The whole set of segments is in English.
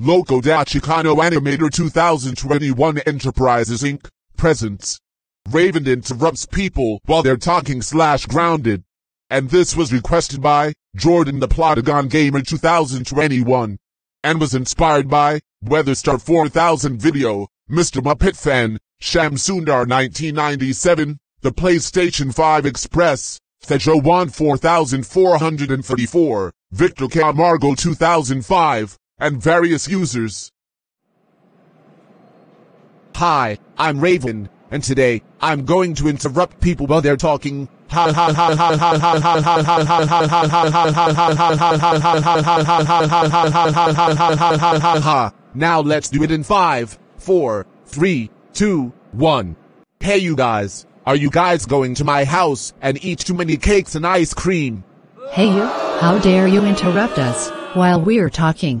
Loco da Chicano Animator 2021 Enterprises Inc. presents. Raven interrupts people while they're talking slash grounded. And this was requested by Jordan the Plotagon Gamer 2021. And was inspired by Weatherstar 4000 Video, Mr. Muppet Fan, Shamsundar 1997, the PlayStation 5 Express, TheJoJuan 4434, Victor Camargo 2005, and various users. Hi, I'm Raven, and today, I'm going to interrupt people while they're talking. Now let's do it in five, four, three, two, one. Hey you guys, are you guys going to my house and eat too many cakes and ice cream? Hey you, how dare you interrupt us while we're talking?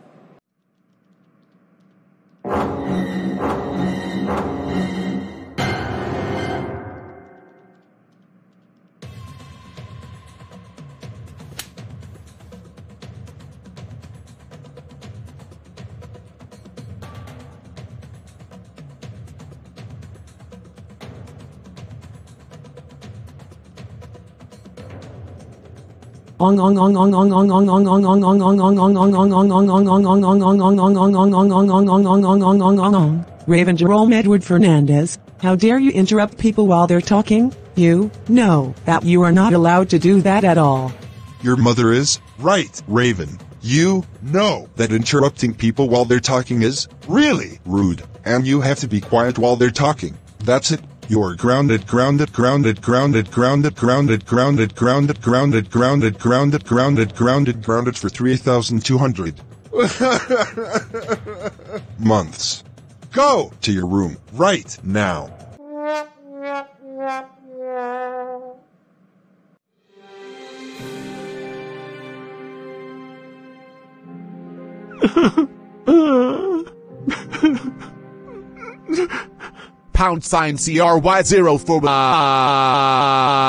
Raven Jerome Edward Fernandez, how dare you interrupt people while they're talking? You know that you are not allowed to do that at all. Your mother is right, Raven. You know that interrupting people while they're talking is really rude, and you have to be quiet while they're talking. That's it. You're grounded, grounded, grounded, grounded, grounded, grounded, grounded, grounded, grounded, grounded, grounded, grounded, grounded, grounded for 3,200 months. Go to your room right now. Pound sign CRY0 for ah, ah, ah,